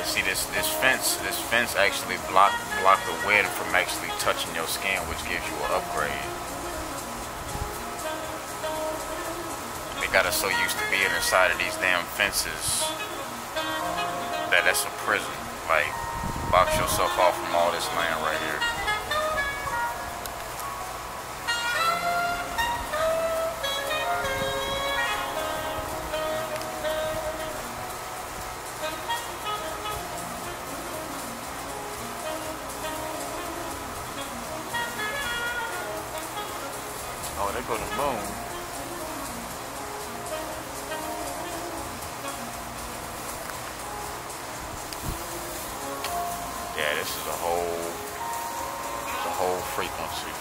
this this fence this fence actually block block the wind from actually touching your skin, which gives you an upgrade. They got us so used to being inside of these damn fences that that's a prison. Like, box yourself off from all this land right here. Oh, they go to the moon. Yeah, this is a whole, it's a whole frequency.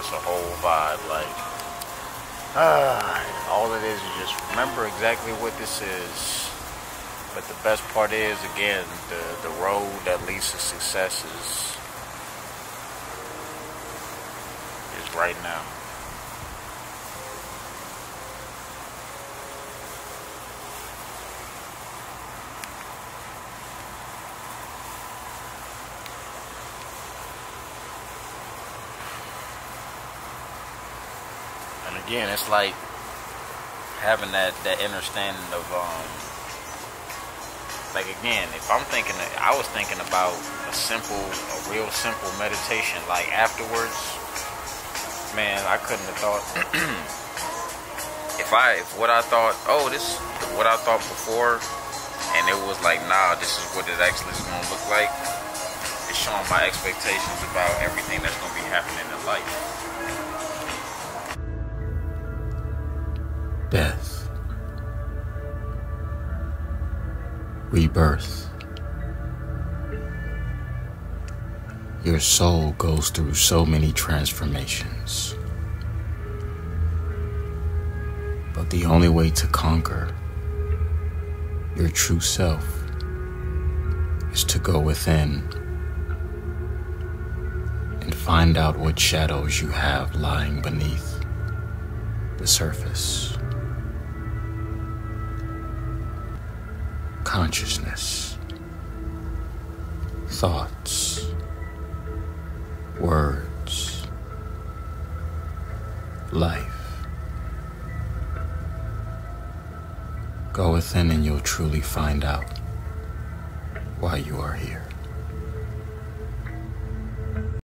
It's a whole vibe. Like, all it is is just remember exactly what this is. But the best part is, again, the the road that leads to success is is right now. And again, it's like having that that understanding of um like again, if I'm thinking I was thinking about a simple a real simple meditation like afterwards, man, I couldn't have thought if I if what I thought, oh, this what I thought before and it was like, nah, this is what it actually is going to look like. It's showing my expectations about everything that's going to be happening in life. death, rebirth. Your soul goes through so many transformations. But the only way to conquer your true self is to go within and find out what shadows you have lying beneath the surface. consciousness, thoughts, words, life. Go within and you'll truly find out why you are here.